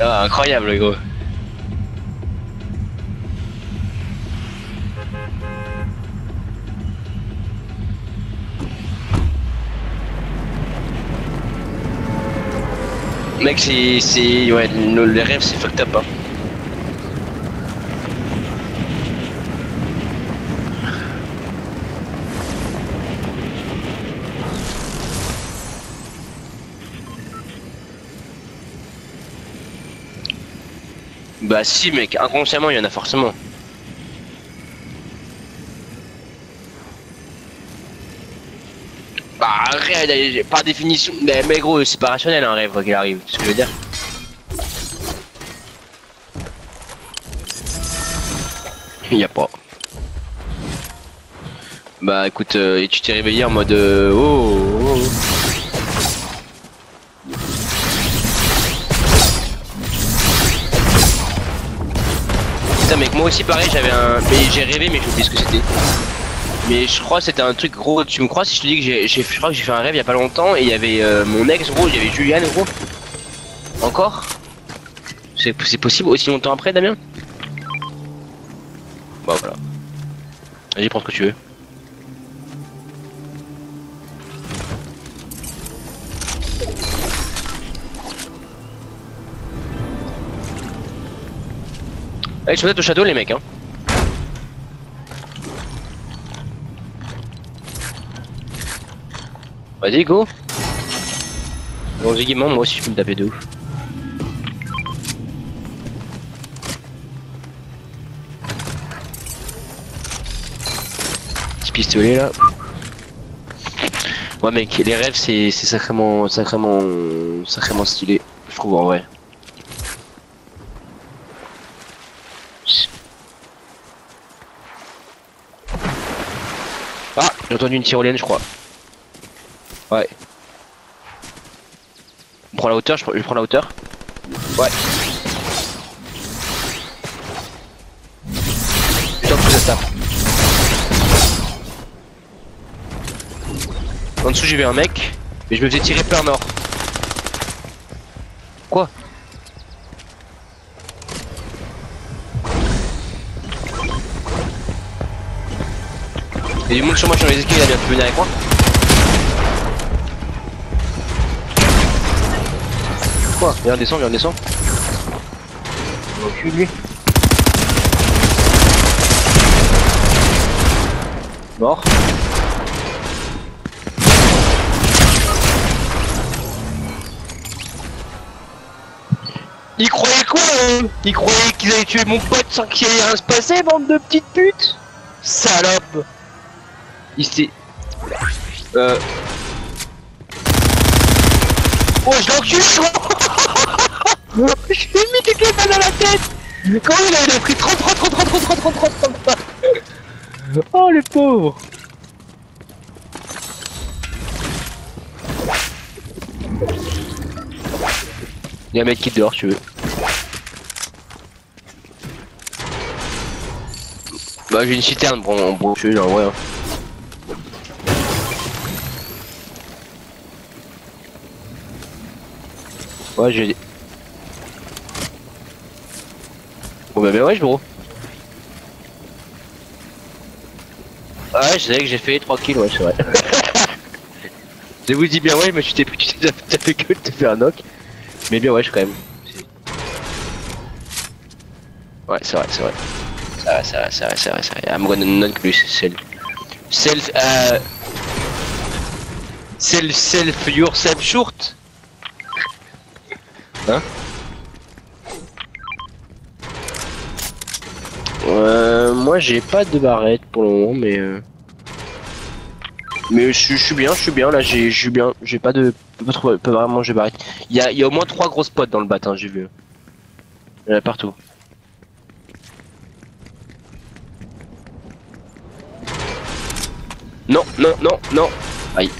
Ah, incroyable, gros. Mec, c'est. Ouais, le- les rêves, c'est fucked up, hein. Bah si mec, inconsciemment il y en a forcément. Bah arrête, allez, par définition, mais, mais gros c'est pas rationnel un rêve qu'il arrive, ce que je veux dire. Il y a pas. Bah écoute, euh, et tu t'es réveillé en mode euh, oh, aussi pareil j'avais un. Mais j'ai rêvé mais j'ai oublié ce que c'était. Mais je crois c'était un truc gros, tu me crois si je te dis que j'ai. Je crois que j'ai fait un rêve il y a pas longtemps et il y avait euh, mon ex gros, il y avait Juliane gros. Encore? C'est possible aussi longtemps après Damien? Bah voilà. Vas-y prends ce que tu veux. Allez, je peut-être au shadow les mecs hein. Vas-y go Bon également moi aussi je peux me taper de ouf. Petit pistolet là. Ouais mec, les rêves c'est c'est sacrément sacrément sacrément stylé, je trouve en vrai. Ah, j'ai entendu une tyrolienne je crois. Ouais. On prend la hauteur, je prends, je prends la hauteur. Ouais. Putain que ça tape. En dessous j'ai vu un mec, mais je me faisais tirer plein nord. Quoi? Il y a du monde sur moi sur les escaliers là, tu veux venir avec moi Quoi Viens descend, viens descend. Recule lui. Mort. Ils croyaient quoi eux Ils croyaient qu'ils allaient tuer mon pote sans qu'il y ait rien se passer, bande de petites putes? Salope Il s'est... Euh... Oh je l'encule Je lui ai mis des clés dans la tête Comment il a, il a pris 30 30 30 30 30 30 30 30 30 Oh le pauvre Il y a un mec qui dort, tu veux. Bah j'ai une citerne pour en brochure en vrai. hein. Ouais j'ai... Bon bah, bah ouais bro. Ah ouais je savais que j'ai fait 3 kills ouais c'est vrai. je vous dis bien ouais mais tu t'es tu t'es tapé que de faire un knock. Mais bien ouais je quand même. Ouais c'est vrai c'est vrai. C'est vrai c'est vrai c'est vrai c'est vrai c'est vrai. I'm gonna knock plus self. Self euh... Self self yourself short. Hein moi j'ai pas de barrette pour le moment mais euh... mais je, suis- bien je suis bien là j'ai bien j'ai pas de pas, trop, vraiment j'ai barrette. Il y a, au moins trois grosses potes dans le bat hein, j'ai vu. Y a partout. Non non non non. Aïe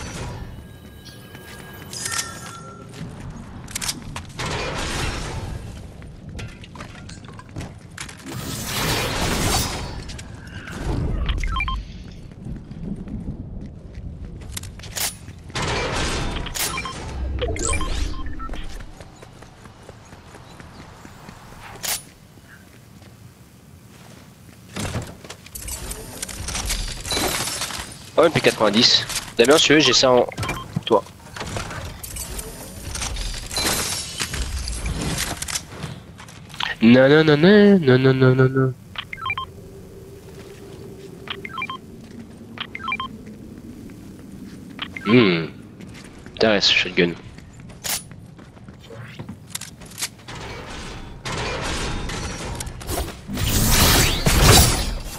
Oh, puis 90. Damien, si j'ai ça en. Toi. Non, non, non, non, non, non, non, non, non. Hmm. Intéressant, shotgun.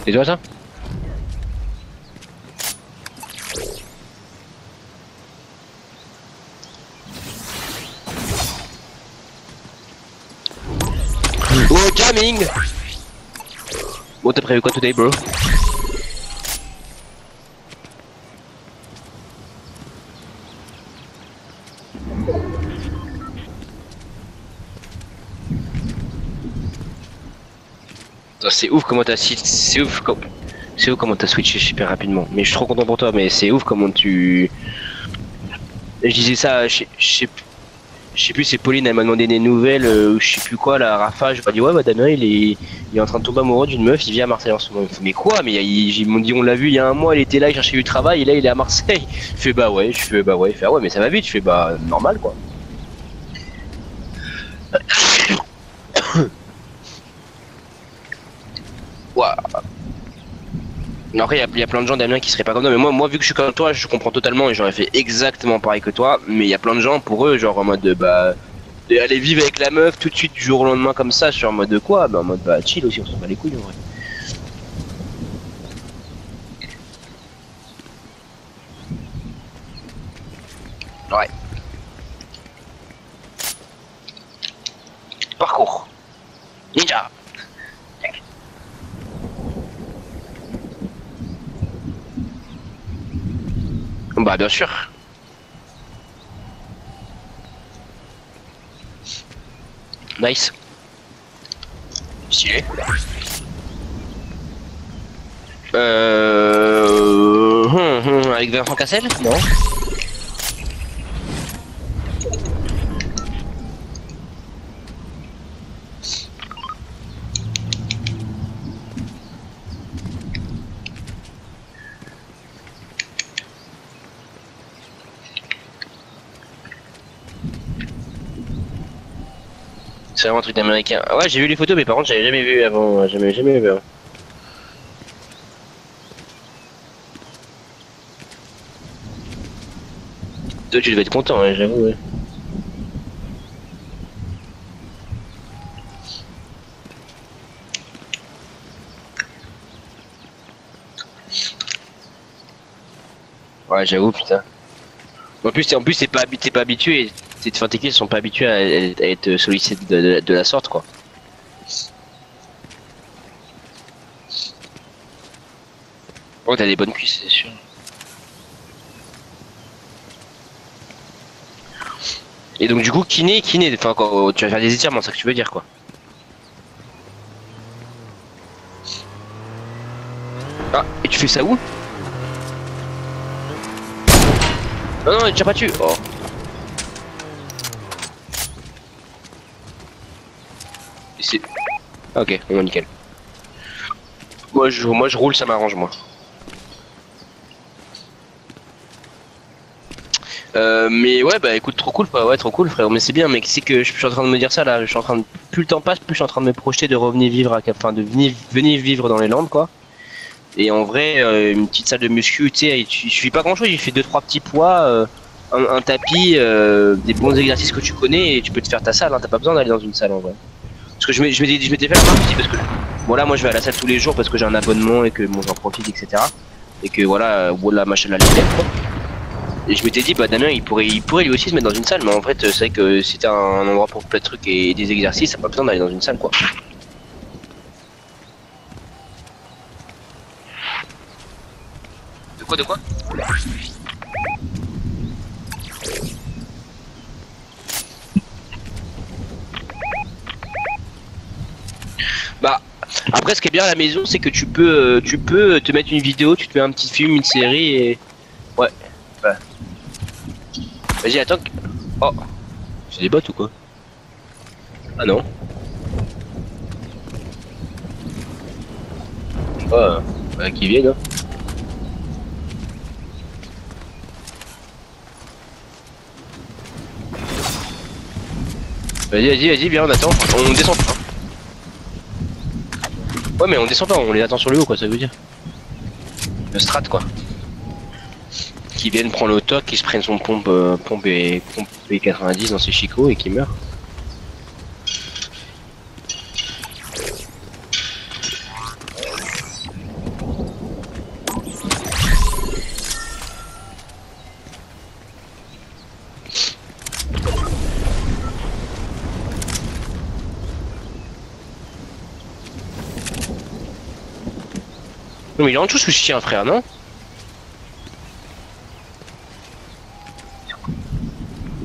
C'est toi ça? Bon, t'as prévu quoi today, bro C'est ouf comment t'as c'est ouf comme c'est ouf comment t'as switché super rapidement. Mais je suis trop content pour toi, mais c'est ouf comment tu. Je disais ça, je sais je sais plus, c'est Pauline, elle m'a demandé des nouvelles, euh, je sais plus quoi, la Rafa, je lui ai dit ouais, bah Damien, il est, il est en train de tomber amoureux d'une meuf, il vient à Marseille en ce moment. mais quoi? Mais ils m'ont dit, on l'a vu il y a un mois, il était là, il cherchait du travail, et là, il est à Marseille. Je fais bah ouais, je fais bah ouais, il fait ah ouais, mais ça va vite, je fais bah normal quoi. Waouh après, il y, a plein de gens, Damien, qui seraient pas comme toi. Mais moi, moi, vu que je suis comme toi, je comprends totalement et j'aurais fait exactement pareil que toi. Mais il y a plein de gens, pour eux, genre en mode bah. Aller vivre avec la meuf tout de suite du jour au lendemain comme ça, sur en mode de quoi? Bah en mode bah chill aussi, on s'en bat les couilles en vrai. Ouais. Parcours. Ninja. Bah bien sûr. Nice. Stylé. Euh... Hum, hum, avec Vincent Cassel? Non C'est vraiment un truc d'américain. Ouais, j'ai vu les photos, mais par contre, j'avais jamais vu avant. Jamais, jamais vu avant. Toi, tu devais être content, hein, j'avoue, ouais. J'avoue, putain. En plus, en plus, t'es pas, pas habitué ces techniques sont pas habitués à, être sollicités de, la sorte quoi. Oh t'as des bonnes cuisses c'est sûr. Et donc du coup kiné, kiné, enfin quand tu vas faire des étirements, c'est ça que tu veux dire quoi. Ah, et tu fais ça où? Non non, il tire pas dessus. Oh. Ok, bon, nickel. Moi je, moi je roule, ça m'arrange moi. Euh, mais ouais bah écoute trop cool ouais trop cool frère mais c'est bien mais c'est que je suis en train de me dire ça là je suis en train de plus le temps passe plus je suis en train de me projeter de revenir vivre à enfin de venir venir vivre dans les Landes quoi et en vrai euh, une petite salle de muscu tu sais il suffit pas grand chose il fait deux trois petits poids euh, un, tapis des bons exercices que tu connais et tu peux te faire ta salle hein. t'as pas besoin d'aller dans une salle en vrai parce que je m'étais fait la marque aussi parce que bon là moi je vais à la salle tous les jours parce que j'ai un abonnement et que bon j'en profite etc. Et que voilà, voilà machin la quoi. Et je m'étais dit bah Damien il pourrait il pourrait lui aussi se mettre dans une salle mais en fait c'est vrai que t'as un endroit pour plein de trucs et des exercices, t'as pas besoin d'aller dans une salle quoi. De quoi de quoi? Après, ce qui est bien à la maison, c'est que tu peux, euh, tu peux te mettre une vidéo, tu te fais un petit film, une série et. Ouais. ouais. Vas-y, attends. que. Oh. C'est des bottes ou quoi? Ah non. Oh, bah, qui viennent. Hein. Vas-y, vas-y, vas-y, viens, on attend. On descend. Ouais, mais on descend pas, on les attend sur le haut, quoi, ça veut dire. Le strat, quoi. Qui viennent prendre le toc, qui se prennent son pompe, euh, pompe, et, pompe et 90 dans ses chicots et qui meurt. Il est en dessous ce chien frère non?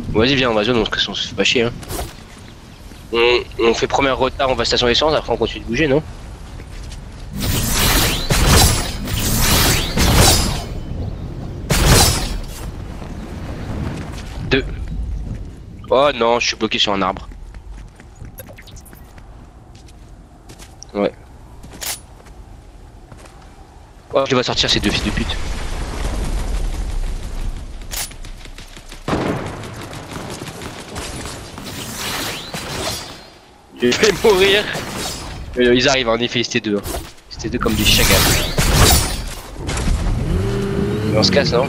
Vas-y viens on va zone on se on se fait pas chier hein. On, fait premier retard on va station essence après on continue de bouger non? Deux. Oh non je suis bloqué sur un arbre. Ouais. Oh, je les sortir ces deux fils de pute. Je vais mourir. Euh, Ils arrivent en effet, c'était deux. hein. C'était deux comme des chagals. On se casse, non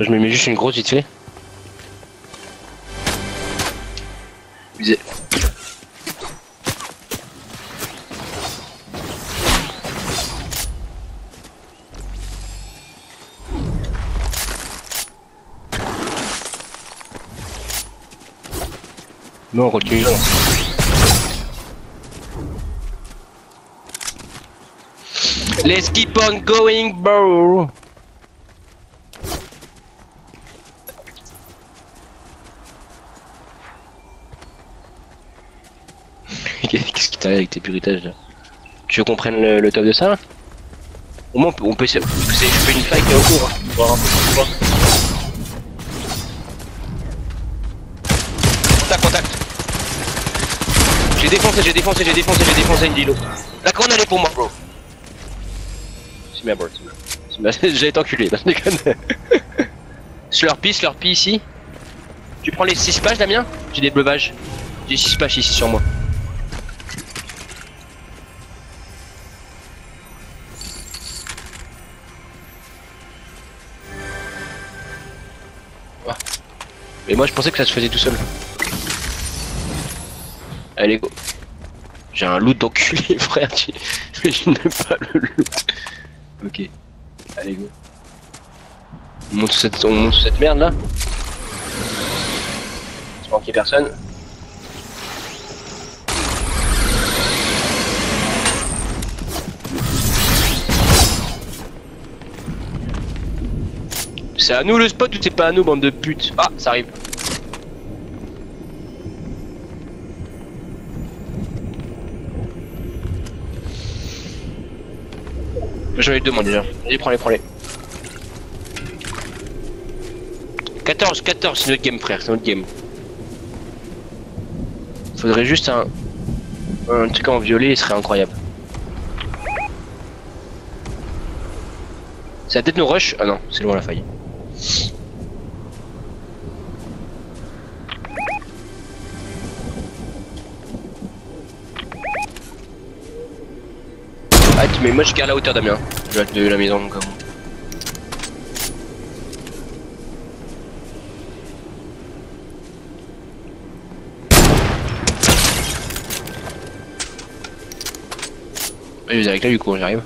Je me mets juste une grosse vite fait. Non, non. Let's keep on going, bro. Qu'est-ce qui t'arrive avec tes puritages là Tu veux qu'on prenne le, le top de ça là Au moins on peut, on peut essayer- je sais, je fais une fight au cours. hein, pour voir un peu ce qu'on voit. Contact, contact. J'ai défoncé, j'ai défoncé, j'ai défoncé, j'ai défoncé une dilo. La corne elle est pour moi bro. C'est bien bro, c'est bien. C'est bien, J'ai été enculé, bah, déconne. Slurpee, Slurpee ici. Tu prends les 6 pages Damien? J'ai des breuvages. J'ai 6 pages ici sur moi. Mais moi je pensais que ça se faisait tout seul. Allez go. J'ai un loot d'enculé frère, tu... je n'aime pas le loot. Ok. Allez go. On monte cette, on monte cette merde là. Y ait personne. C'est à nous le spot ou c'est pas à nous bande de putes Ah ça arrive. J'en ai deux moi déjà. Vas-y prends-les, prends-les. 14, 14, c'est notre game frère, c'est notre game. Faudrait juste un, truc en violet, il serait incroyable. C'est peut-être nos rush? Ah non, c'est loin la faille. Mais moi je garde la hauteur Damien. Je vais de la maison comme. Oui, vous avec là du coup, j'arrive.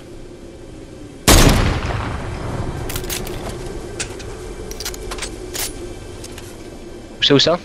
Où ça, où ça?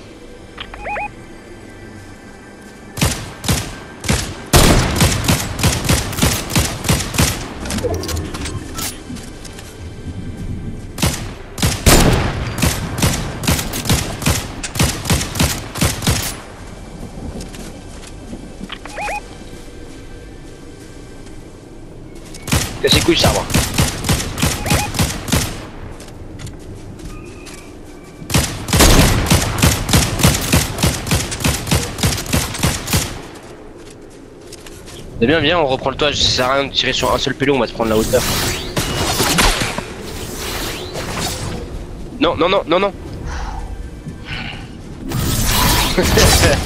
Viens, viens, on reprend le toit, ça sert à rien de tirer sur un seul pélo, on va se prendre la hauteur. Non, non, non, non, non.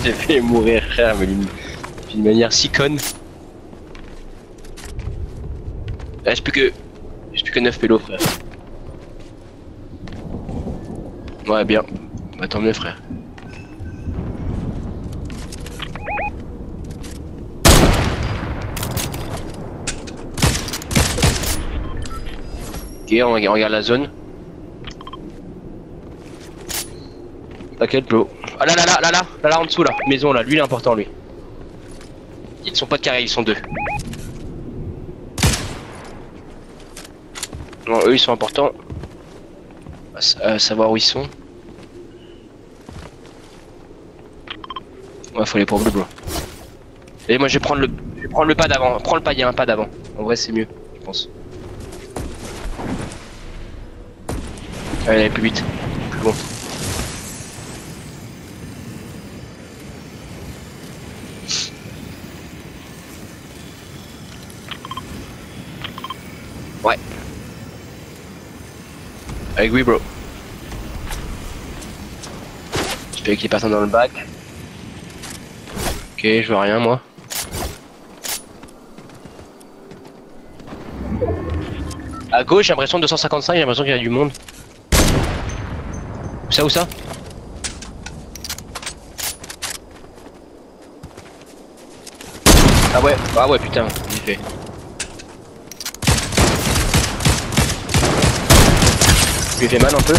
J'ai fait mourir, frère, mais d'une manière si conne. J'ai plus que. J'ai plus que 9 pélos, frère. Ouais, bien. Bah, tant mieux, frère. Ok, on regarde la zone. T'inquiète, Plo. Ah là là là là là là là en dessous là, maison là, lui il est important lui. Ils sont pas de carré, ils sont deux. Non, eux ils sont importants. À savoir où ils sont. Ouais, faut pour bleu, bro. Et moi je vais prendre le, je vais prendre le pas d'avant. Prends le pas, il y a un pas d'avant. En vrai c'est mieux, je pense. Allez, allez plus vite, plus loin. Ouais. Avec oui, bro. J'espère qu'il y ait personne dans le bac. Ok, je vois rien, moi. À gauche, j'ai l'impression de 255, j'ai l'impression qu'il y a du monde. Ça, où ça Ah ouais, ah ouais, putain, il fait. Ai fait mal un peu.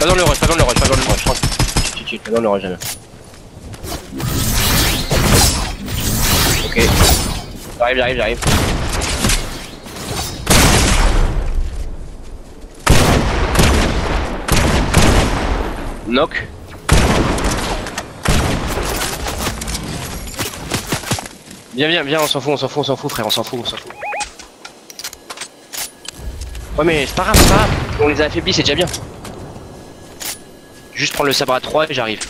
Pas dans le rush, pas dans le rush, pas dans le rush. Chill, chill, Pas dans le rush, jamais. Ok. J'arrive, j'arrive, j'arrive. Knock. Viens, viens, viens, on s'en fout, on s'en fout, on s'en fout, frère, on s'en fout, on s'en fout. Ouais, mais c'est pas grave, c'est pas grave. On les a affaiblis, c'est déjà bien. Juste prendre le sabre à 3 et j'arrive.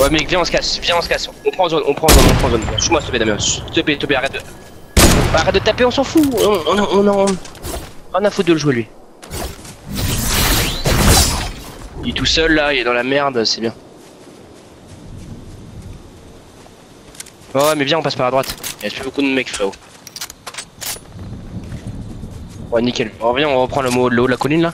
Ouais, mec, viens, on se casse, viens, on se casse. On prend zone, on prend zone, on prend zone. Suis-moi, s'il Damien. Arrête de. Arrête de taper, on s'en fout. On, on, on, on, on a foutre de le jouer, lui. Il est tout seul là, il est dans la merde, c'est bien. Ouais, mais viens, on passe par la droite. Il reste plus beaucoup de mecs, frérot. Ouais, nickel. On revient, on reprend le, mot, le haut de la colline là.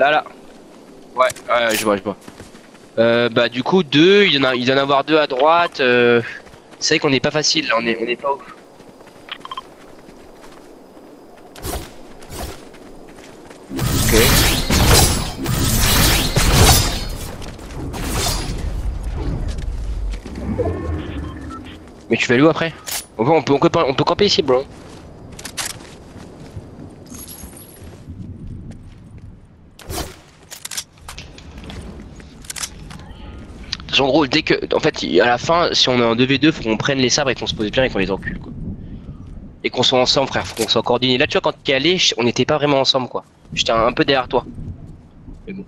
Là, là. Ouais, ouais, je vois, je vois. Euh, bah, du coup, deux, il y en a, il doit en avoir deux à droite. Euh... C'est vrai qu'on n'est pas facile, là, on est, pas ouf. Ok. Mais tu vas aller où après? On, peut, on, peut, on peut camper ici, bro. Façon, gros, dès que. En fait, à la fin, si on est en 2v2, faut qu'on prenne les sabres et qu'on se pose bien et qu'on les encule, quoi. Et qu'on soit ensemble, frère, faut qu'on soit coordonnés. Là, tu vois, quand t'es allé, on n'était pas vraiment ensemble, quoi. J'étais un, peu derrière toi. Mais bon.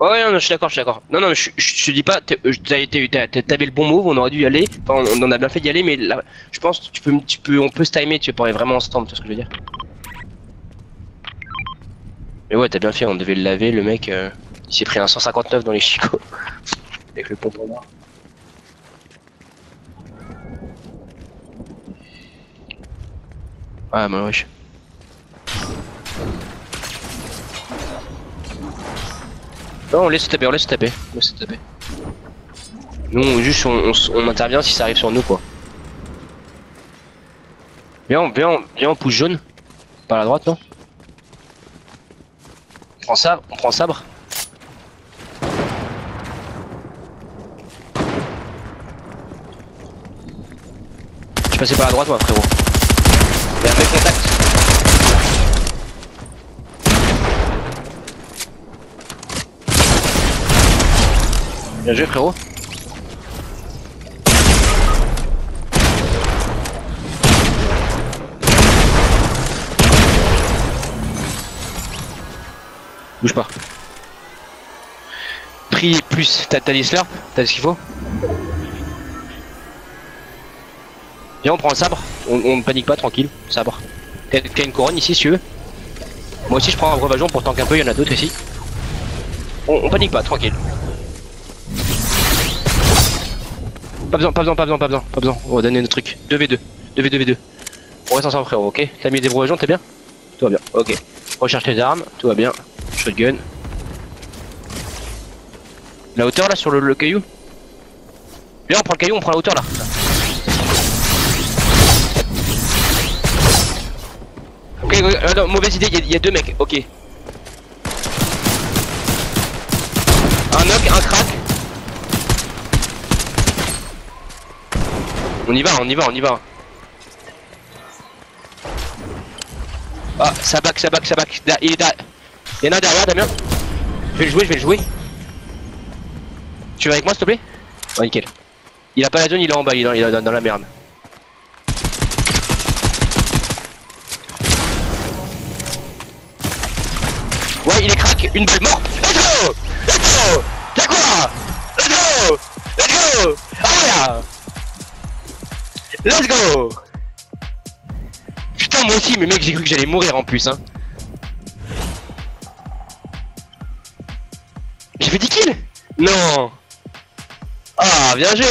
Ouais, non, je suis d'accord, je suis d'accord. Non, non, je, te dis pas, euh, t'avais le bon move, on aurait dû y aller. Enfin, on, on en a bien fait d'y aller, mais là, je pense que tu peux, tu peux, on peut se timer, tu pourrais vraiment ensemble, tu vois ce que je veux dire. Mais ouais, t'as bien fait, on devait le laver, le mec, euh, il s'est pris un 159 dans les chicots. Avec le pompon noir. Ah, bah wesh. Non, on laisse taper, on laisse taper, on laisse taper. Nous, juste, on, intervient si ça arrive sur nous, quoi. Viens, viens, viens, on pousse jaune. Par la droite, non? On prend ça, on prend sabre. suis passé par la droite moi frérot. Y'a un mec. Bien joué frérot. Bouge pas. Prix plus, t'as dit slurp T'as ce qu'il faut? Viens, on prend le sabre. On, on panique pas, tranquille. Sabre. T'as une couronne ici si tu veux. Moi aussi, je prends un breuvage pour tanker un peu, il y en a d'autres ici. On, panique pas, tranquille. Pas besoin, pas besoin, pas besoin, pas besoin, pas besoin. On va donner nos trucs. 2v2. 2v2, v2. On reste ensemble, frérot, ok? T'as mis des breuvages, t'es bien? Tout va bien, ok. Recherche les armes, tout va bien. Shotgun. La hauteur là sur le, le caillou? Viens, on prend le caillou, on prend la hauteur là. Ok, euh, mauvaise idée, il y, a- deux mecs, ok. Un knock, un crack. On y va, on y va, on y va. Ah, ça back, ça back, ça back. Il est derrière. Y en a derrière, Damien. Je vais le jouer, je vais le jouer. Tu vas avec moi, s'il te plaît? Ouais, nickel. Il a pas la zone, il est en bas, il est dans la merde. Une balle mort. Let's go. Let's go. T'as quoi? Let's go. Let's go. Ah Let's go. Putain, moi aussi, mais mec, j'ai cru que j'allais mourir en plus, hein. J'ai fait 10 kills? Non. Ah, bien joué